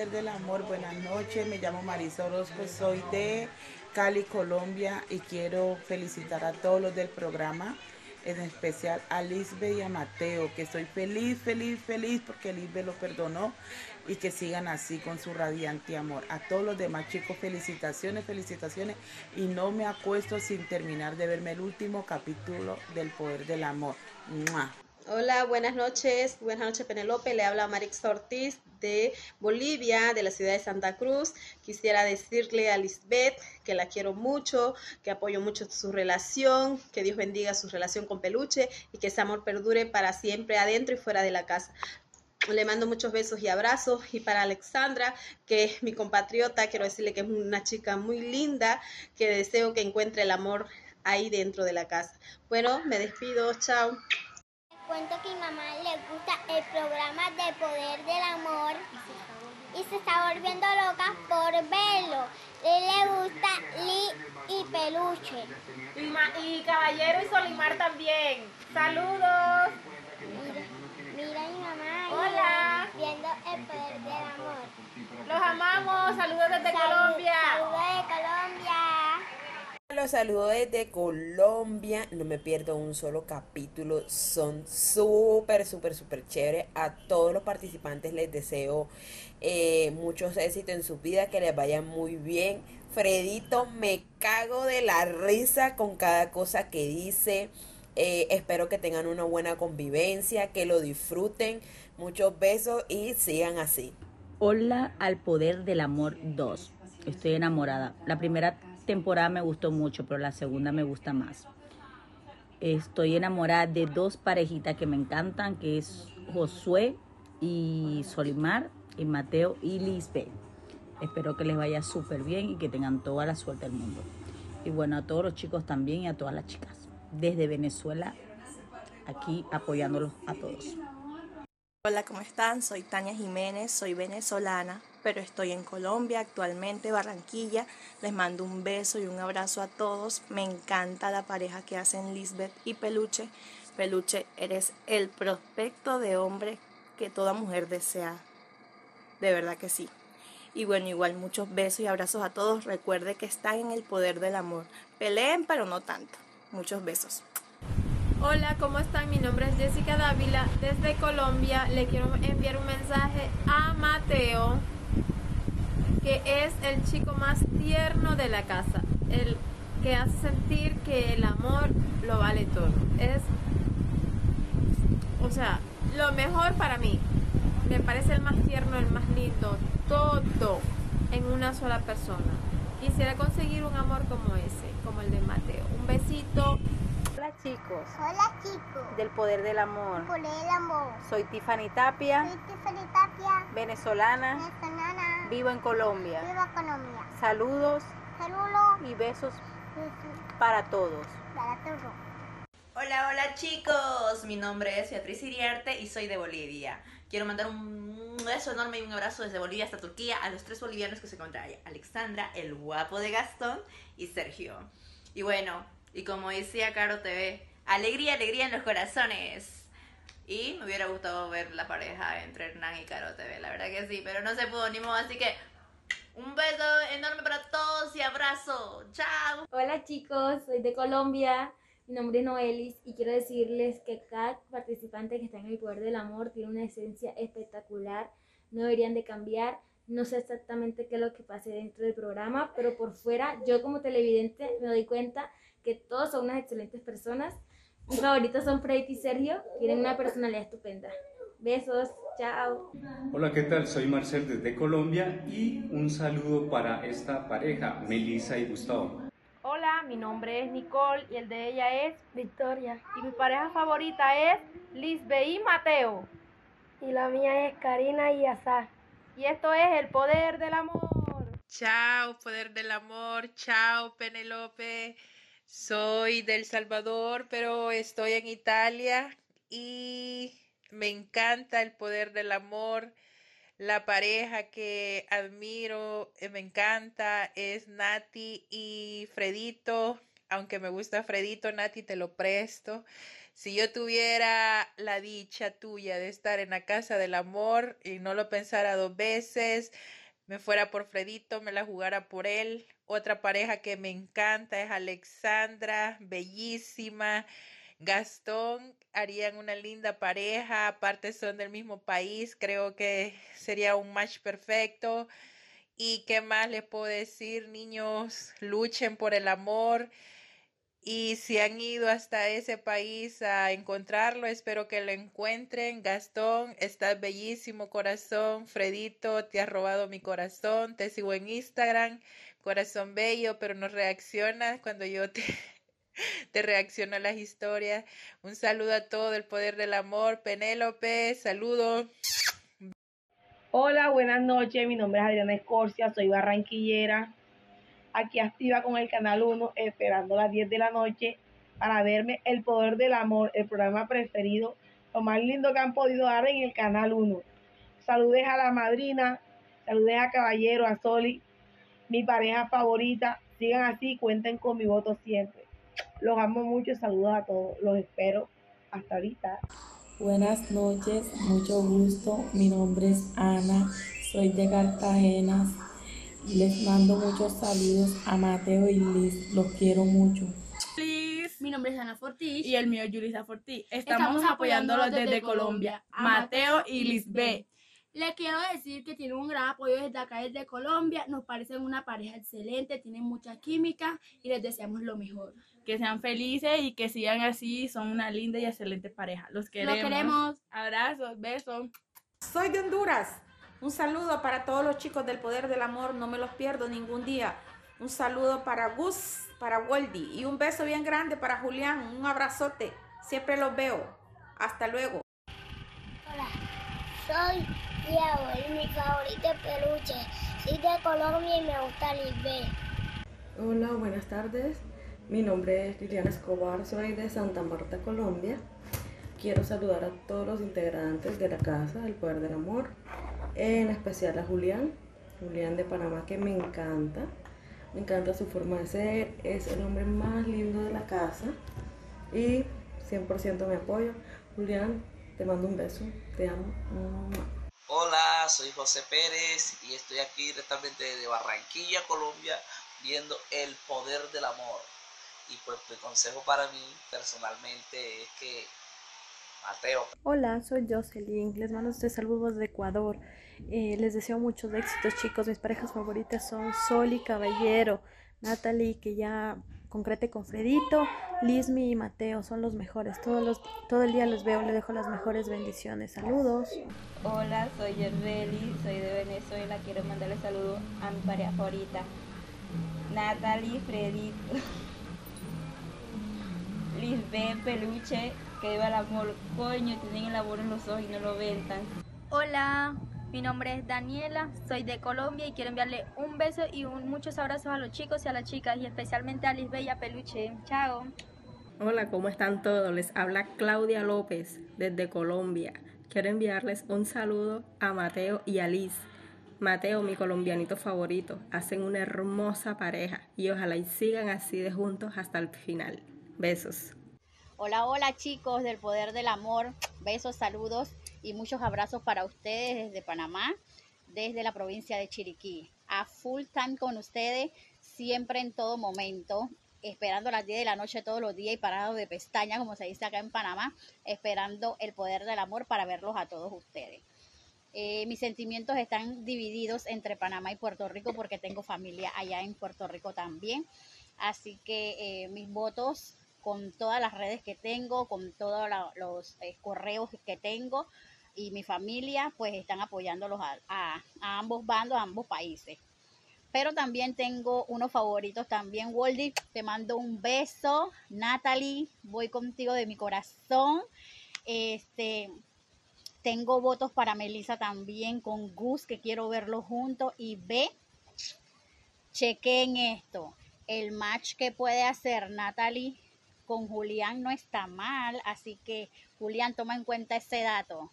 Del Amor, buenas noches, me llamo Marisa Orozco, soy de Cali, Colombia y quiero felicitar a todos los del programa, en especial a Lisbe y a Mateo, que estoy feliz, feliz, feliz porque Lisbe lo perdonó y que sigan así con su radiante amor. A todos los demás chicos, felicitaciones, felicitaciones y no me acuesto sin terminar de verme el último capítulo del Poder del Amor. Hola, buenas noches. Buenas noches, Penelope. Le habla Marix Ortiz de Bolivia, de la ciudad de Santa Cruz. Quisiera decirle a Lisbeth que la quiero mucho, que apoyo mucho su relación, que Dios bendiga su relación con Peluche y que ese amor perdure para siempre adentro y fuera de la casa. Le mando muchos besos y abrazos. Y para Alexandra, que es mi compatriota, quiero decirle que es una chica muy linda, que deseo que encuentre el amor ahí dentro de la casa. Bueno, me despido. Chao cuento que a mi mamá le gusta el programa de Poder del Amor y se está volviendo loca por verlo. Le gusta Lee y Peluche. Y, Caballero y Solimar también. Saludos. Mira, mi mamá. Hola. Viendo el Poder del Amor. Los amamos. Saludos desde Colombia. Saludos de Colombia. Los saludo desde Colombia, no me pierdo un solo capítulo, son súper, súper, súper chévere. A todos los participantes les deseo eh, muchos éxitos en su vida, que les vaya muy bien. Fredito, me cago de la risa con cada cosa que dice. Eh, espero que tengan una buena convivencia, que lo disfruten. Muchos besos y sigan así. Hola al poder del amor 2. Estoy enamorada. La primera temporada me gustó mucho, pero la segunda me gusta más. Estoy enamorada de dos parejitas que me encantan, que es Josué y Solimar, y Mateo y Lisbeth. Espero que les vaya súper bien y que tengan toda la suerte del mundo. Y bueno, a todos los chicos también y a todas las chicas. Desde Venezuela, aquí apoyándolos a todos. Hola, ¿cómo están? Soy Tania Jiménez, soy venezolana, pero estoy en Colombia actualmente, Barranquilla. Les mando un beso y un abrazo a todos. Me encanta la pareja que hacen Lisbeth y Peluche. Peluche, eres el prospecto de hombre que toda mujer desea. De verdad que sí. Y bueno, igual muchos besos y abrazos a todos. Recuerde que están en el poder del amor. Peleen, pero no tanto. Muchos besos. Hola, ¿cómo están? Mi nombre es Jessica Dávila. Desde Colombia le quiero enviar un mensaje a es el chico más tierno de la casa, el que hace sentir que el amor lo vale todo. Es, o sea, lo mejor para mí. Me parece el más tierno, el más lindo, todo en una sola persona. Quisiera conseguir un amor como ese, como el de Mateo. Un besito Hola chicos. Hola chicos. Del poder del amor. Poder del amor. Soy Tiffany Tapia. Soy Tiffany Tapia. Venezolana. Venezolana. Vivo en Colombia. Vivo en Colombia. Saludos. Saludos. Y besos para todos. Para todos. Hola, hola chicos. Mi nombre es Beatriz Iriarte y soy de Bolivia. Quiero mandar un beso enorme y un abrazo desde Bolivia hasta Turquía a los tres bolivianos que se encuentran ahí. Alexandra, el guapo de Gastón y Sergio. Y bueno, y como decía Caro TV, alegría, alegría en los corazones. Y me hubiera gustado ver la pareja entre Hernán y Caro TV, la verdad que sí, pero no se pudo ni modo, así que un beso enorme para todos y abrazo. Chao. Hola chicos, soy de Colombia. Mi nombre es Noelis y quiero decirles que cada participante que está en el poder del amor tiene una esencia espectacular. No deberían de cambiar. No sé exactamente qué es lo que pase dentro del programa, pero por fuera, yo como televidente me doy cuenta que todos son unas excelentes personas. Mis favoritos son Freddy y Sergio, tienen una personalidad estupenda. Besos, chao. Hola, ¿qué tal? Soy Marcel desde Colombia y un saludo para esta pareja, Melissa y Gustavo. Hola, mi nombre es Nicole y el de ella es Victoria. Y mi pareja favorita es Lisbe y Mateo. Y la mía es Karina y Azar. Y esto es el poder del amor. Chao, poder del amor. Chao, Penelope. Soy del Salvador, pero estoy en Italia y me encanta el poder del amor. La pareja que admiro, eh, me encanta, es Nati y Fredito. Aunque me gusta Fredito, Nati te lo presto. Si yo tuviera la dicha tuya de estar en la casa del amor y no lo pensara dos veces, me fuera por Fredito, me la jugara por él. Otra pareja que me encanta es Alexandra, bellísima. Gastón harían una linda pareja, aparte son del mismo país, creo que sería un match perfecto. ¿Y qué más les puedo decir? Niños, luchen por el amor. Y si han ido hasta ese país a encontrarlo, espero que lo encuentren. Gastón, estás bellísimo corazón. Fredito, te has robado mi corazón. Te sigo en Instagram. Corazón bello, pero no reaccionas cuando yo te, reacciono a las historias. Un saludo a todo el poder del amor. Penélope, saludo. Hola, buenas noches. Mi nombre es Adriana Escorcia, soy barranquillera aquí activa con el Canal 1, esperando las 10 de la noche para verme El Poder del Amor, el programa preferido, lo más lindo que han podido dar en el Canal 1. Saludes a la madrina, saludes a Caballero, a Soli, mi pareja favorita. Sigan así, cuenten con mi voto siempre. Los amo mucho, saludos a todos, los espero hasta ahorita. Buenas noches, mucho gusto. Mi nombre es Ana, soy de Cartagena, les mando muchos saludos a Mateo y Liz. Los quiero mucho. Mi nombre es Ana Fortis. Y el mío es Yulisa Fortis. Estamos, apoyándolos desde, Colombia. Mateo y Lisbeth. Les quiero decir que tienen un gran apoyo desde acá, desde Colombia. Nos parecen una pareja excelente, tienen mucha química y les deseamos lo mejor. Que sean felices y que sigan así. Son una linda y excelente pareja. Los queremos. Los queremos. Abrazos, besos. Soy de Honduras. Un saludo para todos los chicos del Poder del Amor, no me los pierdo ningún día. Un saludo para Gus, para Waldi y un beso bien grande para Julián, un abrazote. Siempre los veo. Hasta luego. Hola, soy Diego y mi favorito es peluche. Soy de Colombia y me gusta Lisbeth. Hola, buenas tardes. Mi nombre es Liliana Escobar, soy de Santa Marta, Colombia. Quiero saludar a todos los integrantes de la Casa del Poder del Amor en especial a Julián, Julián de Panamá que me encanta, me encanta su forma de ser, es el hombre más lindo de la casa y 100% me apoyo. Julián, te mando un beso, te amo. Hola, soy José Pérez y estoy aquí directamente de Barranquilla, Colombia, viendo el poder del amor. Y pues mi consejo para mí personalmente es que Mateo. Hola, soy Jocelyn. Les mando ustedes saludos de Ecuador. Eh, les deseo muchos éxitos, chicos. Mis parejas favoritas son Sol y Caballero, Natalie, que ya concrete con Fredito, Lismi y Mateo. Son los mejores. Todos los, todo el día los veo. Les dejo las mejores bendiciones. Saludos. Hola, soy Yerreli, soy de Venezuela. Quiero mandarle saludos a mi pareja favorita, Natalie, Fredito, Lisbeth, Peluche que viva el amor, coño, tienen el amor en los ojos y no lo ventan. Hola, mi nombre es Daniela, soy de Colombia y quiero enviarle un beso y un, muchos abrazos a los chicos y a las chicas y especialmente a Lisbella Peluche. Chao. Hola, ¿cómo están todos? Les habla Claudia López desde Colombia. Quiero enviarles un saludo a Mateo y a Liz. Mateo, mi colombianito favorito, hacen una hermosa pareja y ojalá y sigan así de juntos hasta el final. Besos. Hola, hola chicos del Poder del Amor. Besos, saludos y muchos abrazos para ustedes desde Panamá, desde la provincia de Chiriquí. A full time con ustedes, siempre en todo momento, esperando las 10 de la noche todos los días y parado de pestaña, como se dice acá en Panamá, esperando el poder del amor para verlos a todos ustedes. Eh, mis sentimientos están divididos entre Panamá y Puerto Rico porque tengo familia allá en Puerto Rico también. Así que eh, mis votos con todas las redes que tengo, con todos los eh, correos que tengo y mi familia, pues están apoyándolos a, ambos bandos, a ambos países. Pero también tengo unos favoritos también, Waldy, te mando un beso. Natalie, voy contigo de mi corazón. Este, tengo votos para Melissa también con Gus, que quiero verlos juntos. Y ve, chequen esto. El match que puede hacer Natalie con Julián no está mal, así que Julián toma en cuenta ese dato.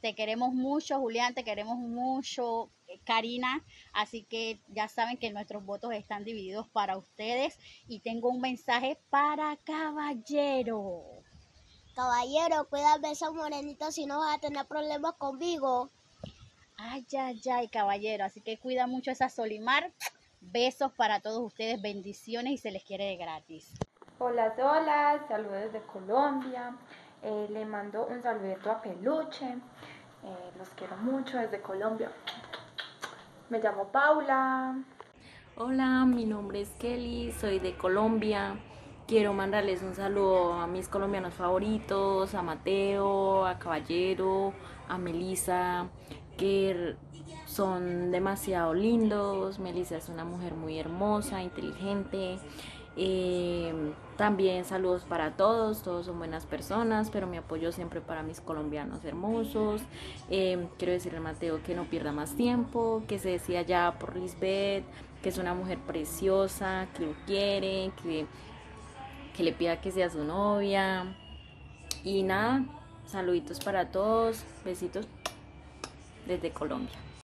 Te queremos mucho, Julián, te queremos mucho, eh, Karina, así que ya saben que nuestros votos están divididos para ustedes y tengo un mensaje para Caballero. Caballero, cuídame esa morenita si no vas a tener problemas conmigo. Ay, ay, ay, caballero. Así que cuida mucho esa Solimar. Besos para todos ustedes, bendiciones y se les quiere de gratis. Hola, hola, saludos desde Colombia. Eh, le mando un saludito a Peluche. Eh, los quiero mucho desde Colombia. Me llamo Paula. Hola, mi nombre es Kelly, soy de Colombia. Quiero mandarles un saludo a mis colombianos favoritos, a Mateo, a Caballero, a Melisa, que son demasiado lindos. Melissa es una mujer muy hermosa, inteligente. Eh, también saludos para todos, todos son buenas personas, pero mi apoyo siempre para mis colombianos hermosos. Eh, quiero decirle a Mateo que no pierda más tiempo, que se decía ya por Lisbeth, que es una mujer preciosa, que lo quiere, que, que le pida que sea su novia. Y nada, saluditos para todos, besitos desde Colombia.